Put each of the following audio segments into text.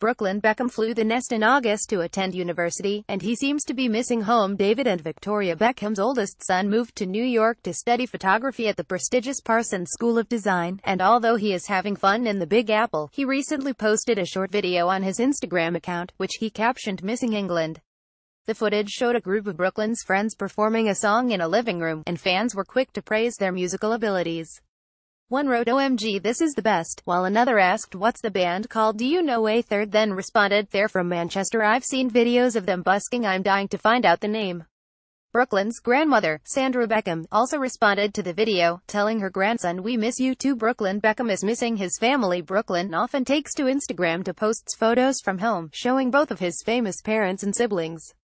Brooklyn Beckham flew the nest in August to attend university, and he seems to be missing home. David and Victoria Beckham's oldest son moved to New York to study photography at the prestigious Parsons School of Design, and although he is having fun in the Big Apple, he recently posted a short video on his Instagram account, which he captioned Missing England. The footage showed a group of Brooklyn's friends performing a song in a living room, and fans were quick to praise their musical abilities. One wrote OMG this is the best, while another asked what's the band called? Do you know a third? Then responded they're from Manchester. I've seen videos of them busking. I'm dying to find out the name. Brooklyn's grandmother, Sandra Beckham, also responded to the video, telling her grandson we miss you too. Brooklyn Beckham is missing his family. Brooklyn often takes to Instagram to post photos from home, showing both of his famous parents and siblings.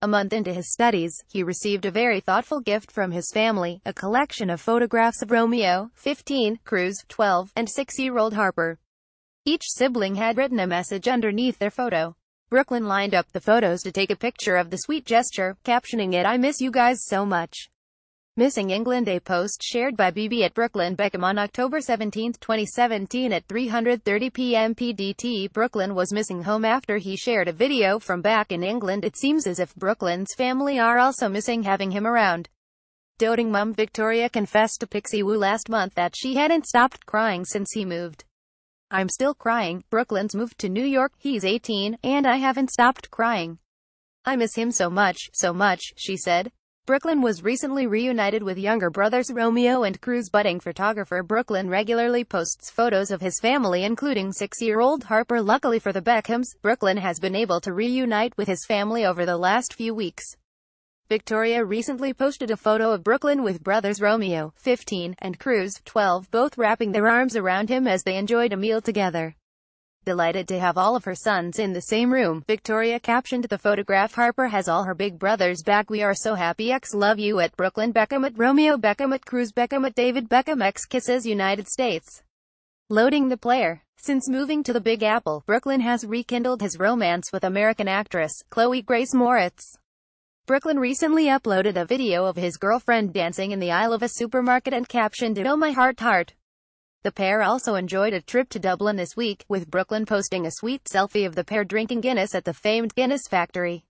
A month into his studies, he received a very thoughtful gift from his family, a collection of photographs of Romeo, 15, Cruz, 12, and 6-year-old Harper. Each sibling had written a message underneath their photo. Brooklyn lined up the photos to take a picture of the sweet gesture, captioning it I miss you guys so much. Missing England A post shared by BB at Brooklyn Beckham on October 17, 2017 at 3.30 p.m. PDT Brooklyn was missing home after he shared a video from back in England it seems as if Brooklyn's family are also missing having him around. Doting mum Victoria confessed to Pixiwoo last month that she hadn't stopped crying since he moved. I'm still crying, Brooklyn's moved to New York, he's 18, and I haven't stopped crying. I miss him so much, so much, she said. Brooklyn was recently reunited with younger brothers Romeo and Cruz budding photographer Brooklyn regularly posts photos of his family including six-year-old Harper luckily for the Beckhams, Brooklyn has been able to reunite with his family over the last few weeks. Victoria recently posted a photo of Brooklyn with brothers Romeo, 15, and Cruz, 12, both wrapping their arms around him as they enjoyed a meal together. Delighted to have all of her sons in the same room, Victoria captioned the photograph Harper has all her big brothers back we are so happy X love you at Brooklyn Beckham at Romeo Beckham at Cruz Beckham at David Beckham X kisses United States. Loading the player. Since moving to the Big Apple, Brooklyn has rekindled his romance with American actress, Chloe Grace Moretz. Brooklyn recently uploaded a video of his girlfriend dancing in the aisle of a supermarket and captioned it Oh my heart heart. The pair also enjoyed a trip to Dublin this week, with Brooklyn posting a sweet selfie of the pair drinking Guinness at the famed Guinness factory.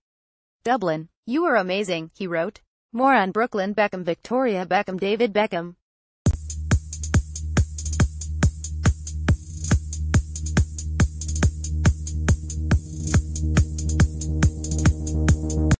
Dublin. You are amazing, he wrote. More on Brooklyn Beckham Victoria Beckham David Beckham